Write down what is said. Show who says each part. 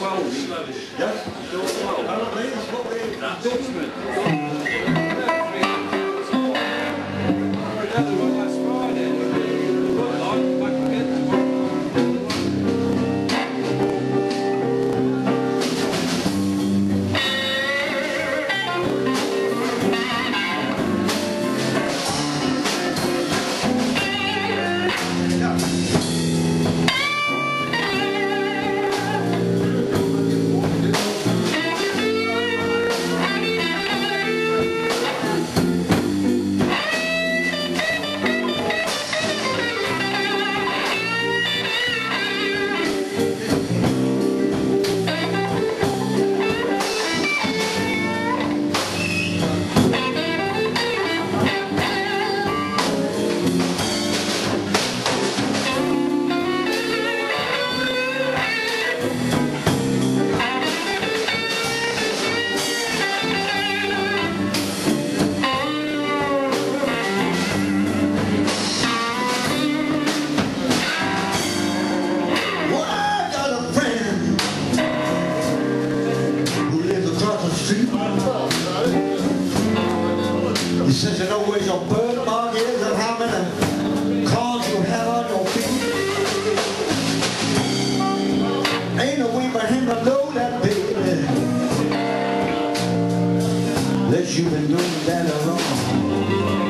Speaker 1: Sean Wells. Dutchman. Another
Speaker 2: know where your bird birthmark is and how many cars you have on your feet? Ain't no way for him to know that, baby. Unless you've been doing that alone.